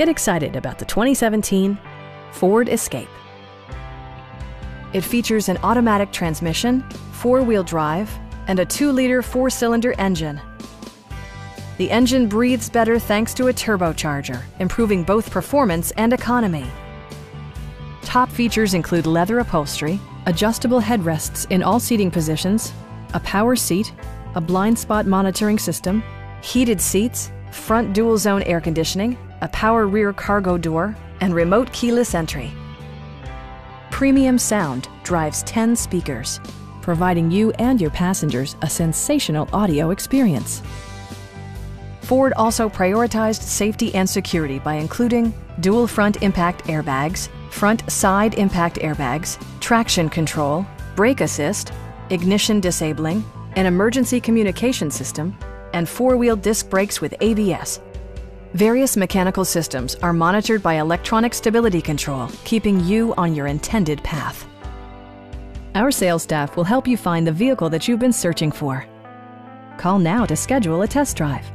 Get excited about the 2017 Ford Escape. It features an automatic transmission, four-wheel drive, and a 2-liter four-cylinder engine. The engine breathes better thanks to a turbocharger, improving both performance and economy. Top features include leather upholstery, adjustable headrests in all seating positions, a power seat, a blind spot monitoring system, heated seats, front dual zone air conditioning, a power rear cargo door, and remote keyless entry. Premium sound drives 10 speakers, providing you and your passengers a sensational audio experience. Ford also prioritized safety and security by including dual front impact airbags, front side impact airbags, traction control, brake assist, ignition disabling, an emergency communication system, and four-wheel disc brakes with ABS. Various mechanical systems are monitored by electronic stability control, keeping you on your intended path. Our sales staff will help you find the vehicle that you've been searching for. Call now to schedule a test drive.